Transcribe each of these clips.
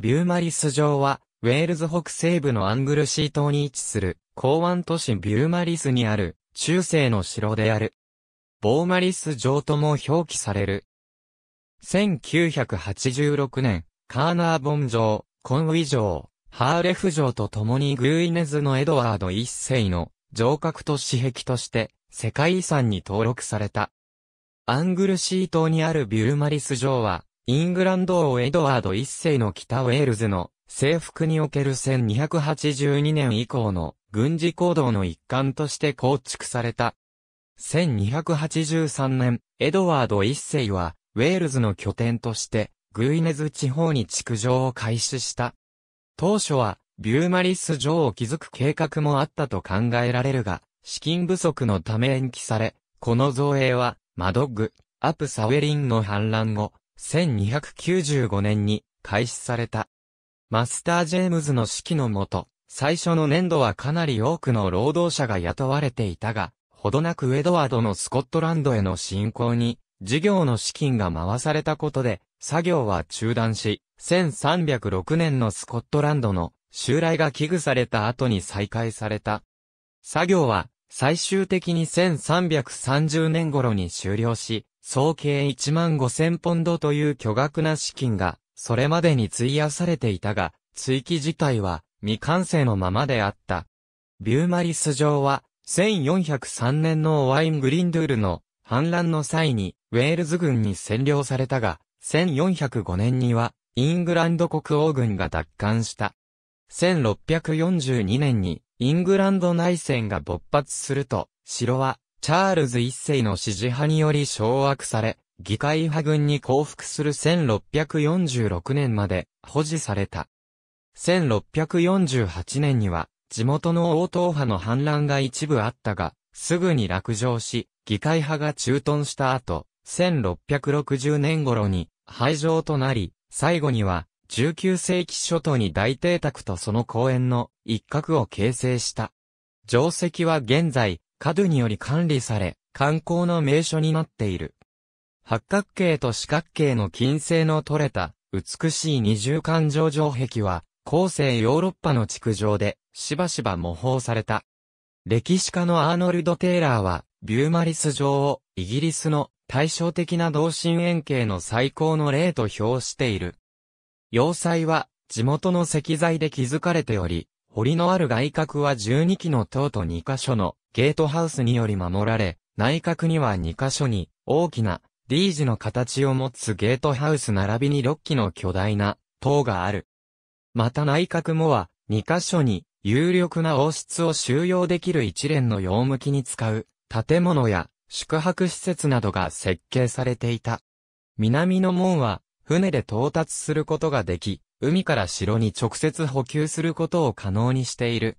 ビューマリス城は、ウェールズ北西部のアングルシー島に位置する、港湾都市ビューマリスにある、中世の城である。ボーマリス城とも表記される。1986年、カーナーボン城、コンウィ城、ハーレフ城と共にグーイネズのエドワード一世の城郭と私壁として世界遺産に登録された。アングルシー島にあるビュルマリス城は、イングランド王エドワード一世の北ウェールズの征服における1282年以降の軍事行動の一環として構築された。1283年、エドワード一世は、ウェールズの拠点として、グイネズ地方に築城を開始した。当初は、ビューマリス城を築く計画もあったと考えられるが、資金不足のため延期され、この造営は、マドッグ、アプサウェリンの反乱後、1295年に開始された。マスター・ジェームズの指揮のもと、最初の年度はかなり多くの労働者が雇われていたが、ほどなくウェドワードのスコットランドへの侵攻に、事業の資金が回されたことで、作業は中断し、1306年のスコットランドの襲来が危惧された後に再開された。作業は最終的に1330年頃に終了し、総計1万5000ポンドという巨額な資金が、それまでに費やされていたが、追記自体は未完成のままであった。ビューマリス城は、1403年のワイン・グリンドゥールの反乱の際に、ウェールズ軍に占領されたが、1405年には、イングランド国王軍が奪還した。1642年に、イングランド内戦が勃発すると、城は、チャールズ一世の支持派により掌握され、議会派軍に降伏する1646年まで保持された。1648年には、地元の応答派の反乱が一部あったが、すぐに落城し、議会派が駐屯した後、1660年頃に廃城となり、最後には19世紀初頭に大邸宅とその公園の一角を形成した。城跡は現在、カドゥにより管理され、観光の名所になっている。八角形と四角形の金星の取れた美しい二重環状城壁は、後世ヨーロッパの築城でしばしば模倣された。歴史家のアーノルド・テイラーは、ビューマリス城をイギリスの対照的な同心円形の最高の例と評している。要塞は地元の石材で築かれており、堀のある外角は12基の塔と2箇所のゲートハウスにより守られ、内角には2箇所に大きな D 字の形を持つゲートハウス並びに6基の巨大な塔がある。また内角もは2箇所に有力な王室を収容できる一連の用向きに使う建物や宿泊施設などが設計されていた。南の門は船で到達することができ、海から城に直接補給することを可能にしている。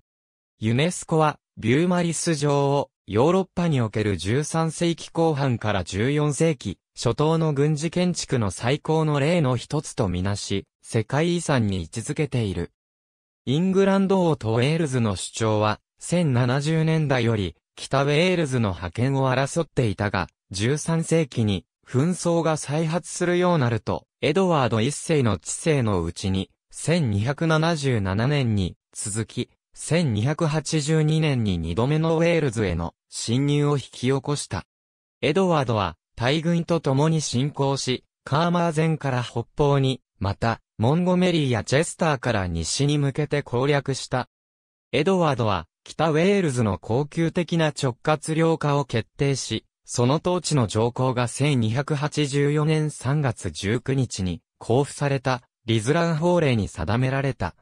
ユネスコは、ビューマリス城を、ヨーロッパにおける13世紀後半から14世紀、初頭の軍事建築の最高の例の一つとみなし、世界遺産に位置づけている。イングランド王とウェールズの主張は、1070年代より、北ウェールズの覇権を争っていたが、13世紀に紛争が再発するようなると、エドワード一世の治世のうちに、1277年に続き、1282年に二度目のウェールズへの侵入を引き起こした。エドワードは大軍と共に侵攻し、カーマーゼンから北方に、また、モンゴメリーやチェスターから西に向けて攻略した。エドワードは、北ウェールズの高級的な直轄領化を決定し、その統治の条項が1284年3月19日に交付されたリズラン法令に定められた。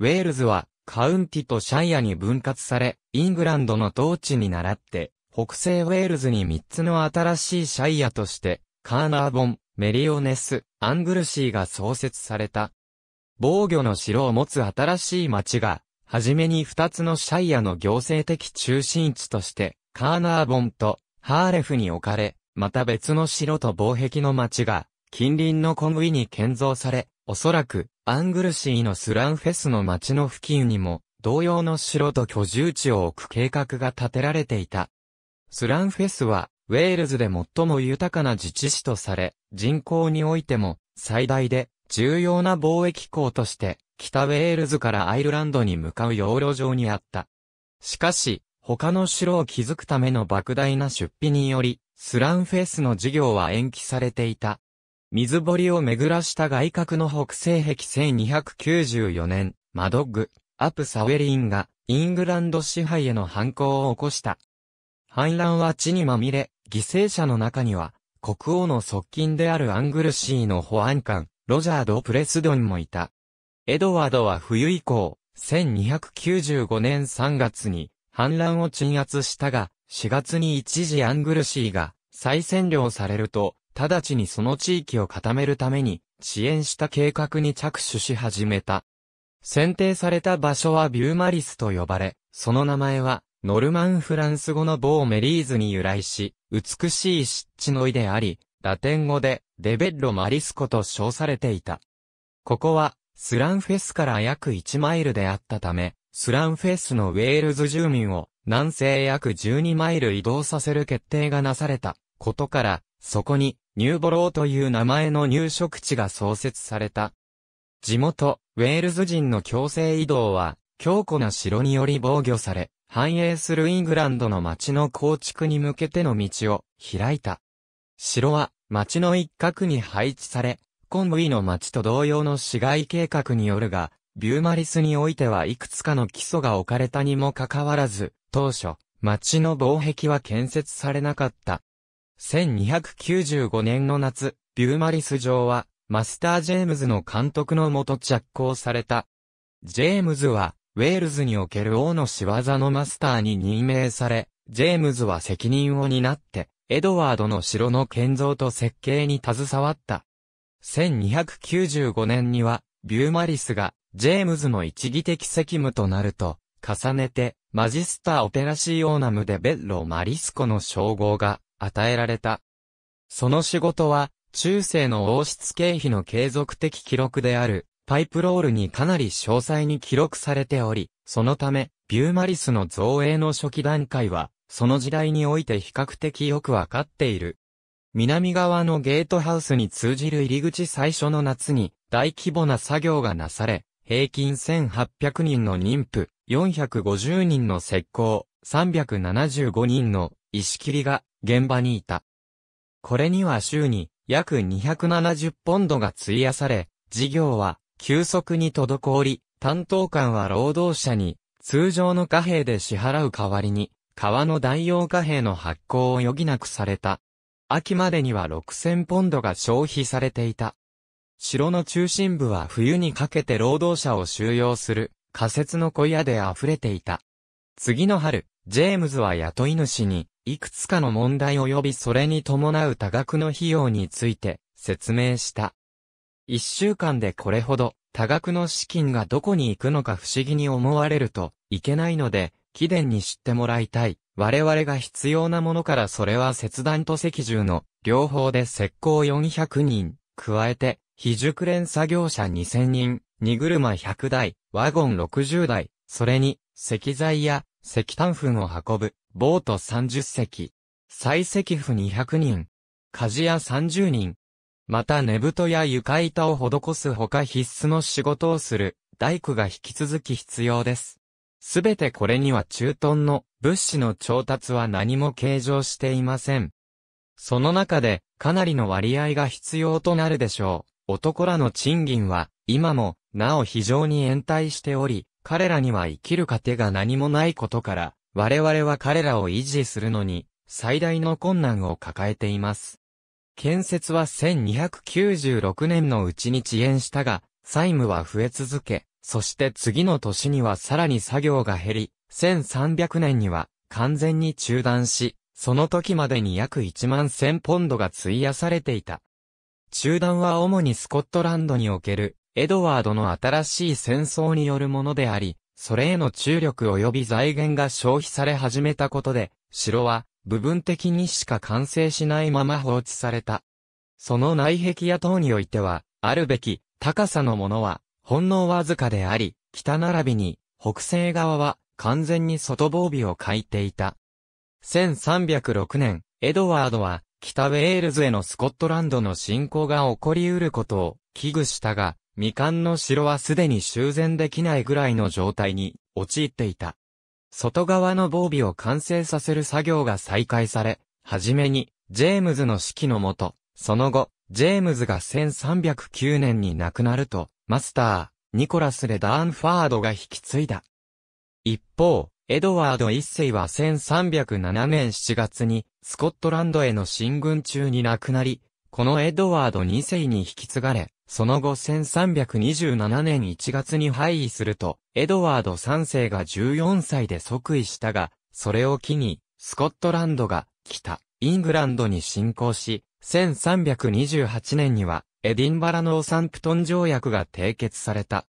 ウェールズはカウンティとシャイアに分割され、イングランドの統治に倣って、北西ウェールズに3つの新しいシャイアとして、カーナーボン、メリオネス、アングルシーが創設された。防御の城を持つ新しい町が、はじめに2つのシャイアの行政的中心地として、カーナーボンとハーレフに置かれ、また別の城と防壁の町が、近隣のコンウィに建造され、おそらく、アングルシーのスランフェスの町の付近にも、同様の城と居住地を置く計画が立てられていた。スランフェスは、ウェールズで最も豊かな自治市とされ、人口においても、最大で、重要な貿易港として、北ウェールズからアイルランドに向かう養路上にあった。しかし、他の城を築くための莫大な出費により、スランフェスの事業は延期されていた。水堀を巡らした外角の北西壁1294年、マドッグ、アプサウェリンが、イングランド支配への反抗を起こした。反乱は地にまみれ、犠牲者の中には、国王の側近であるアングルシーの保安官、ロジャード・プレスドンもいた。エドワードは冬以降、1295年3月に反乱を鎮圧したが、4月に一時アングルシーが再占領されると、直ちにその地域を固めるために支援した計画に着手し始めた。選定された場所はビューマリスと呼ばれ、その名前はノルマンフランス語のボーメリーズに由来し、美しい湿地の意であり、ラテン語でデベッロマリスコと称されていた。ここはスランフェスから約1マイルであったため、スランフェスのウェールズ住民を南西約12マイル移動させる決定がなされたことから、そこにニューボローという名前の入植地が創設された。地元、ウェールズ人の強制移動は、強固な城により防御され、繁栄するイングランドの町の構築に向けての道を開いた。城は町の一角に配置され、コンブイの町と同様の市街計画によるが、ビューマリスにおいてはいくつかの基礎が置かれたにもかかわらず、当初、町の防壁は建設されなかった。1295年の夏、ビューマリス城は、マスター・ジェームズの監督のもと着工された。ジェームズは、ウェールズにおける王の仕業のマスターに任命され、ジェームズは責任を担って、エドワードの城の建造と設計に携わった。1295年には、ビューマリスが、ジェームズの一義的責務となると、重ねて、マジスター・オペラシーオーナムでベッロ・マリスコの称号が与えられた。その仕事は、中世の王室経費の継続的記録である、パイプロールにかなり詳細に記録されており、そのため、ビューマリスの造営の初期段階は、その時代において比較的よくわかっている。南側のゲートハウスに通じる入り口最初の夏に大規模な作業がなされ、平均1800人の妊婦、450人の石膏、375人の石切りが現場にいた。これには週に約270ポンドが費やされ、事業は急速に滞り、担当官は労働者に、通常の貨幣で支払う代わりに、川の代用貨幣の発行を余儀なくされた。秋までには6000ポンドが消費されていた。城の中心部は冬にかけて労働者を収容する仮設の小屋で溢れていた。次の春、ジェームズは雇い主に、いくつかの問題及びそれに伴う多額の費用について説明した。一週間でこれほど多額の資金がどこに行くのか不思議に思われるといけないので、貴殿に知ってもらいたい。我々が必要なものからそれは切断と赤重の両方で石膏400人、加えて、非熟練作業者2000人、荷車100台、ワゴン60台、それに、石材や石炭粉を運ぶ、ボート30隻、採石婦200人、鍛冶屋30人、また寝太や床板を施すほか必須の仕事をする大工が引き続き必要です。すべてこれには中東の物資の調達は何も計上していません。その中でかなりの割合が必要となるでしょう。男らの賃金は今もなお非常に延滞しており、彼らには生きる糧が何もないことから、我々は彼らを維持するのに最大の困難を抱えています。建設は1296年のうちに遅延したが、債務は増え続け、そして次の年にはさらに作業が減り、1300年には完全に中断し、その時までに約1万1000ポンドが費やされていた。中断は主にスコットランドにおけるエドワードの新しい戦争によるものであり、それへの注力及び財源が消費され始めたことで、城は部分的にしか完成しないまま放置された。その内壁や塔においては、あるべき高さのものは、ほんのわずかであり、北並びに、北西側は完全に外防備を書いていた。1306年、エドワードは、北ウェールズへのスコットランドの侵攻が起こり得ることを危惧したが、未完の城はすでに修繕できないぐらいの状態に陥っていた。外側の防備を完成させる作業が再開され、はじめに、ジェームズの指揮のもと、その後、ジェームズが1309年に亡くなると、マスター、ニコラス・レダーンファードが引き継いだ。一方、エドワード一世は1307年7月に、スコットランドへの進軍中に亡くなり、このエドワード二世に引き継がれ、その後1327年1月に廃位すると、エドワード3世が14歳で即位したが、それを機に、スコットランドが北、イングランドに侵攻し、1328年には、エディンバラのオサンプトン条約が締結された。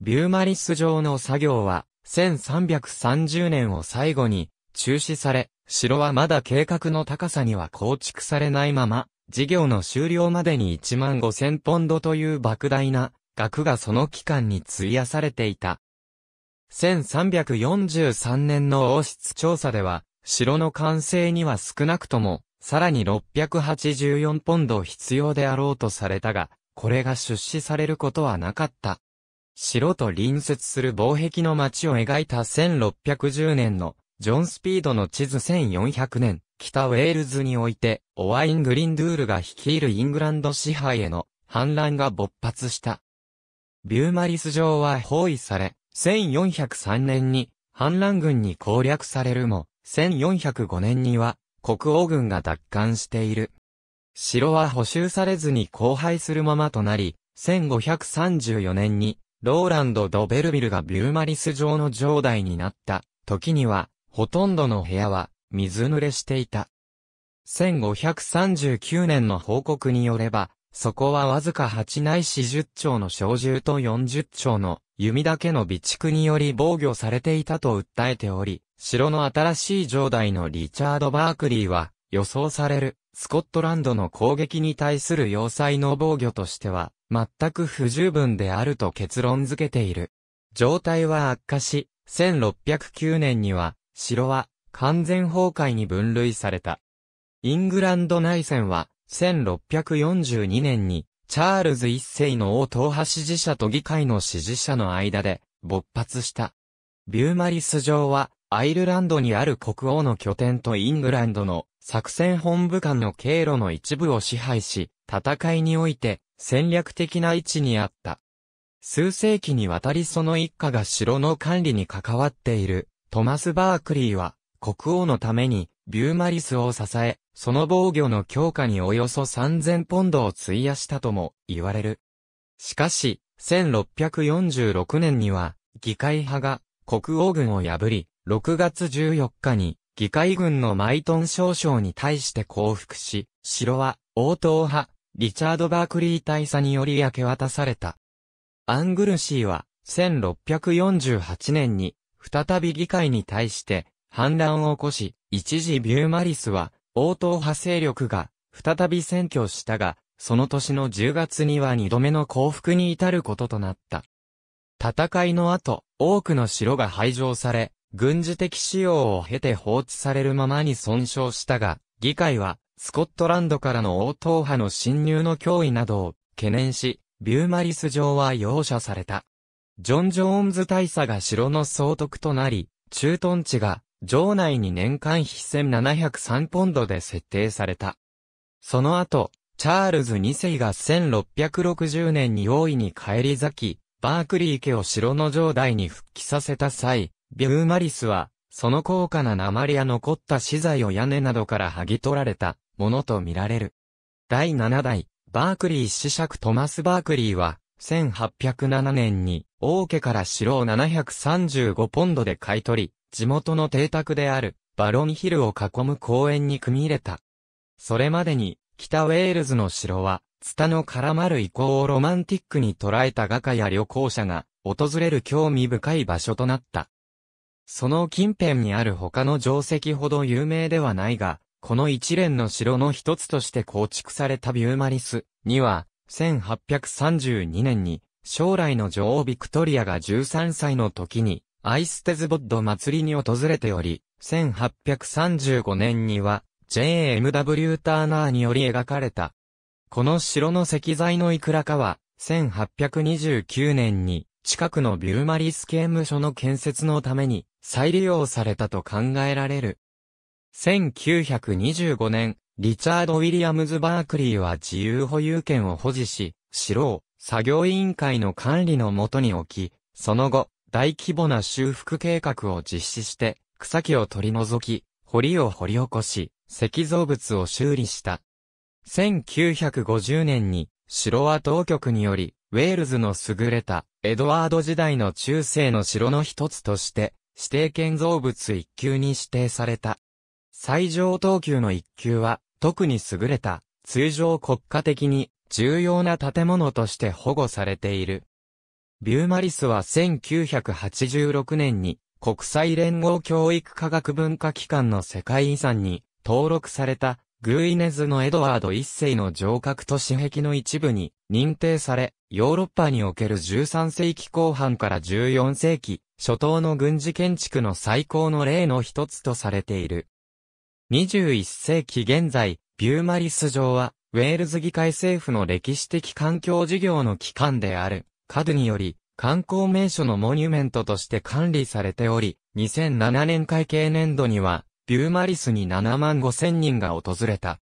ビューマリス城の作業は、1330年を最後に中止され、城はまだ計画の高さには構築されないまま、事業の終了までに1万5000ポンドという莫大な額がその期間に費やされていた。1343年の王室調査では、城の完成には少なくとも、さらに684ポンド必要であろうとされたが、これが出資されることはなかった。城と隣接する防壁の街を描いた1610年のジョン・スピードの地図1400年、北ウェールズにおいて、オワイン・グリンドゥールが率いるイングランド支配への反乱が勃発した。ビューマリス城は包囲され、1403年に反乱軍に攻略されるも、1405年には国王軍が奪還している。城は補修されずに荒廃するままとなり、1534年にローランド・ド・ベルビルがビューマリス城の城代になった時には、ほとんどの部屋は水濡れしていた。1539年の報告によれば、そこはわずか8ないし10丁の小銃と40丁の弓だけの備蓄により防御されていたと訴えており、城の新しい城代のリチャード・バークリーは、予想されるスコットランドの攻撃に対する要塞の防御としては、全く不十分であると結論付けている。状態は悪化し、1609年には、城は完全崩壊に分類された。イングランド内戦は、1642年に、チャールズ一世の王党派支持者と議会の支持者の間で勃発した。ビューマリス城は、アイルランドにある国王の拠点とイングランドの作戦本部間の経路の一部を支配し、戦いにおいて戦略的な位置にあった。数世紀にわたりその一家が城の管理に関わっているトマス・バークリーは国王のためにビューマリスを支え、その防御の強化におよそ3000ポンドを費やしたとも言われる。しかし、1646年には議会派が国王軍を破り、6月14日に議会軍のマイトン少将に対して降伏し、城は王党派リチャード・バークリー大佐により明け渡された。アングルシーは、1648年に、再び議会に対して、反乱を起こし、一時ビューマリスは、応答派勢力が、再び占拠したが、その年の10月には二度目の降伏に至ることとなった。戦いの後、多くの城が廃城され、軍事的使用を経て放置されるままに損傷したが、議会はスコットランドからの応答派の侵入の脅威などを懸念し、ビューマリス城は容赦された。ジョン・ジョーンズ大佐が城の総督となり、駐屯地が城内に年間費1703ポンドで設定された。その後、チャールズ2世が1660年に王位に返り咲き、バークリー家を城の城代に復帰させた際、ビューマリスは、その高価な鉛や残った資材を屋根などから剥ぎ取られた。ものとみられる。第7代、バークリー子爵トマス・バークリーは、1807年に、王家から城を735ポンドで買い取り、地元の邸宅である、バロンヒルを囲む公園に組み入れた。それまでに、北ウェールズの城は、ツタの絡まる意向をロマンティックに捉えた画家や旅行者が、訪れる興味深い場所となった。その近辺にある他の城跡ほど有名ではないが、この一連の城の一つとして構築されたビューマリスには、1832年に、将来の女王ビクトリアが13歳の時に、アイステズボッド祭りに訪れており、1835年には、J.M.W. ターナーにより描かれた。この城の石材のいくらかは、1829年に、近くのビューマリス刑務所の建設のために、再利用されたと考えられる。1925年、リチャード・ウィリアムズ・バークリーは自由保有権を保持し、城を作業委員会の管理のもとに置き、その後、大規模な修復計画を実施して、草木を取り除き、堀を掘り起こし、石造物を修理した。1950年に、城は当局により、ウェールズの優れた、エドワード時代の中世の城の一つとして、指定建造物一級に指定された。最上等級の一級は、特に優れた、通常国家的に重要な建物として保護されている。ビューマリスは1986年に国際連合教育科学文化機関の世界遺産に登録されたグーイネズのエドワード一世の城郭と私壁の一部に認定され、ヨーロッパにおける13世紀後半から14世紀初頭の軍事建築の最高の例の一つとされている。21世紀現在、ビューマリス城は、ウェールズ議会政府の歴史的環境事業の機関である、カドにより、観光名所のモニュメントとして管理されており、2007年会計年度には、ビューマリスに7万5千人が訪れた。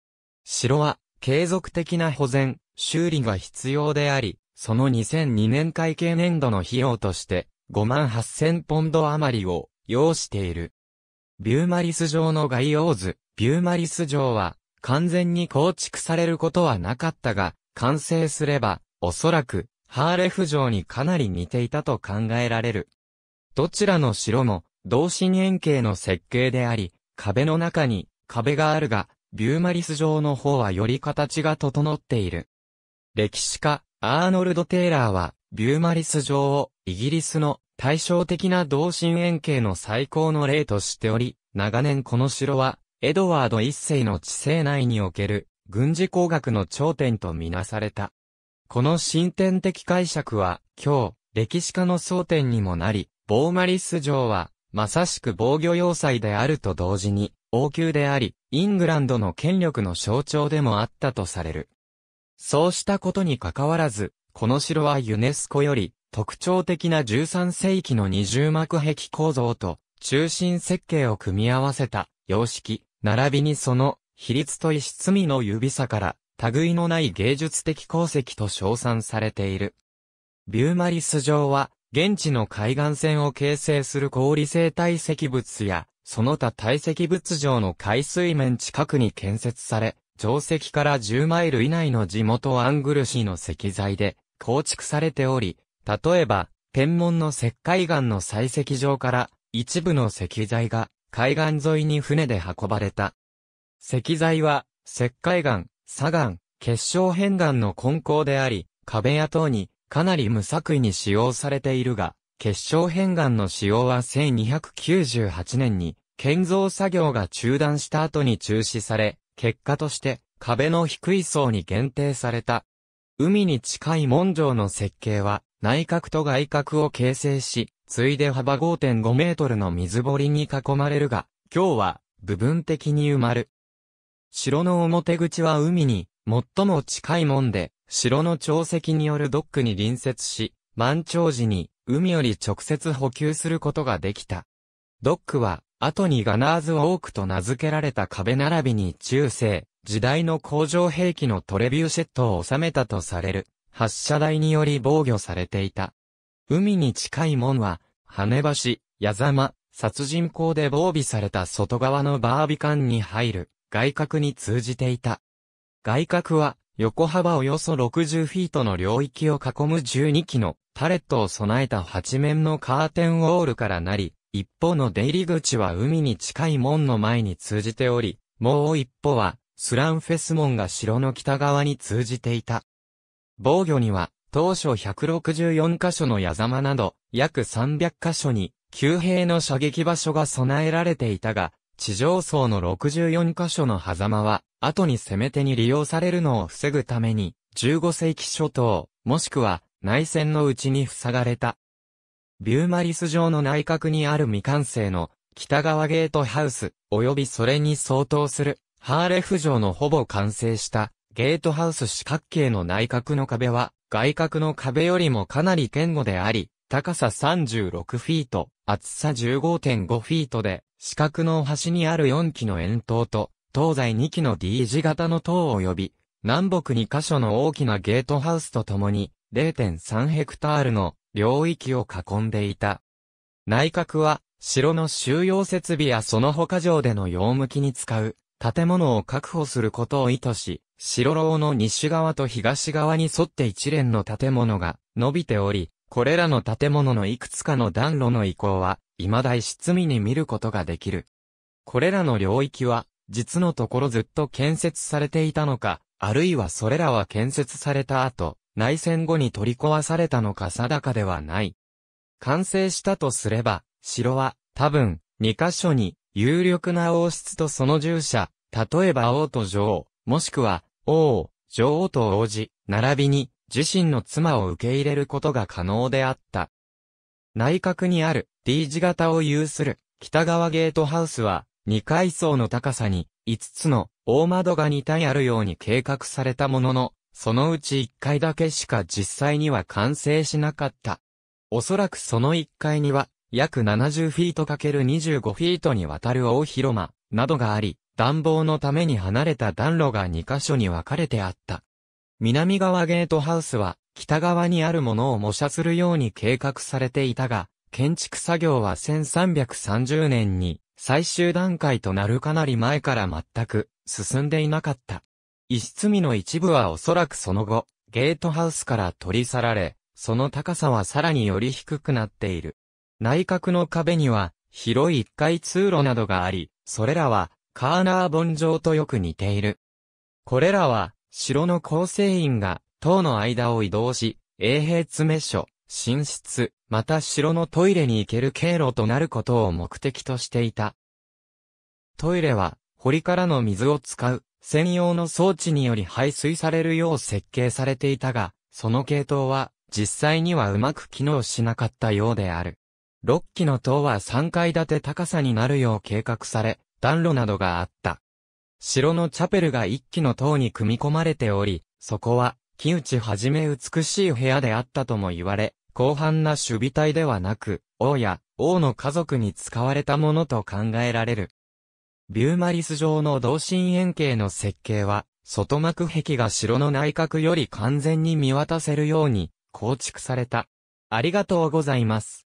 城は、継続的な保全、修理が必要であり、その2002年会計年度の費用として、5万8千ポンド余りを要している。ビューマリス城の概要図、ビューマリス城は、完全に構築されることはなかったが、完成すれば、おそらく、ハーレフ城にかなり似ていたと考えられる。どちらの城も、同心円形の設計であり、壁の中に壁があるが、ビューマリス城の方はより形が整っている。歴史家、アーノルド・テイラーは、ビューマリス城をイギリスの対照的な同心円形の最高の例としており、長年この城は、エドワード一世の治世内における軍事工学の頂点とみなされた。この進展的解釈は、今日、歴史家の争点にもなり、ボーマリス城は、まさしく防御要塞であると同時に、王宮であり、イングランドの権力の象徴でもあったとされる。そうしたことに関わらず、この城はユネスコより、特徴的な13世紀の二重幕壁構造と、中心設計を組み合わせた、様式、並びにその、比率と石積みの指差から、類のない芸術的功績と称賛されている。ビューマリス城は、現地の海岸線を形成する氷生堆積物や、その他堆積物上の海水面近くに建設され、城石から10マイル以内の地元アングル市の石材で構築されており、例えば、天文の石灰岩の採石場から一部の石材が海岸沿いに船で運ばれた。石材は石灰岩、砂岩、結晶片岩の根高であり、壁や塔にかなり無作為に使用されているが、結晶片岩の使用は1298年に、建造作業が中断した後に中止され、結果として壁の低い層に限定された。海に近い門城の設計は、内角と外角を形成し、ついで幅5.5メートルの水堀に囲まれるが、今日は部分的に埋まる。城の表口は海に最も近い門で、城の潮汐によるドックに隣接し、満潮時に海より直接補給することができた。ドックは、後にガナーズウォークと名付けられた壁並びに中世、時代の工場兵器のトレビューシェットを収めたとされる、発射台により防御されていた。海に近い門は、羽橋、矢様、殺人港で防備された外側のバービカンに入る、外角に通じていた。外角は、横幅およそ60フィートの領域を囲む12機のタレットを備えた8面のカーテンウォールからなり、一方の出入り口は海に近い門の前に通じており、もう一方はスランフェス門が城の北側に通じていた。防御には当初164カ所の矢様など約300カ所に旧兵の射撃場所が備えられていたが、地上層の64カ所の狭間は後に攻め手に利用されるのを防ぐために、15世紀初頭、もしくは内戦のうちに塞がれた。ビューマリス城の内角にある未完成の北側ゲートハウス、及びそれに相当するハーレフ城のほぼ完成したゲートハウス四角形の内角の壁は外角の壁よりもかなり堅固であり、高さ36フィート、厚さ15.5フィートで、四角の端にある4基の円筒と、東西2基の D 字型の塔及び、南北2箇所の大きなゲートハウスとともに、0.3ヘクタールの領域を囲んでいた。内閣は、城の収容設備やその他上での用向きに使う、建物を確保することを意図し、城楼の西側と東側に沿って一連の建物が伸びており、これらの建物のいくつかの暖炉の移行は、未だ一隅に見ることができる。これらの領域は、実のところずっと建設されていたのか、あるいはそれらは建設された後、内戦後に取り壊されたのか定かではない。完成したとすれば、城は、多分、2箇所に、有力な王室とその従者、例えば王と女王、もしくは、王、女王と王子、並びに、自身の妻を受け入れることが可能であった。内角にある D 字型を有する北側ゲートハウスは2階層の高さに5つの大窓が2体あるように計画されたものの、そのうち1階だけしか実際には完成しなかった。おそらくその1階には約70フィート ×25 フィートにわたる大広間などがあり、暖房のために離れた暖炉が2箇所に分かれてあった。南側ゲートハウスは北側にあるものを模写するように計画されていたが、建築作業は1330年に最終段階となるかなり前から全く進んでいなかった。一室見の一部はおそらくその後、ゲートハウスから取り去られ、その高さはさらにより低くなっている。内角の壁には広い一階通路などがあり、それらはカーナーボン状とよく似ている。これらは、城の構成員が、塔の間を移動し、衛兵詰め所、寝室、また城のトイレに行ける経路となることを目的としていた。トイレは、堀からの水を使う、専用の装置により排水されるよう設計されていたが、その系統は、実際にはうまく機能しなかったようである。6機の塔は3階建て高さになるよう計画され、暖炉などがあった。城のチャペルが一機の塔に組み込まれており、そこは、木内はじめ美しい部屋であったとも言われ、広範な守備隊ではなく、王や王の家族に使われたものと考えられる。ビューマリス状の同心円形の設計は、外幕壁が城の内角より完全に見渡せるように構築された。ありがとうございます。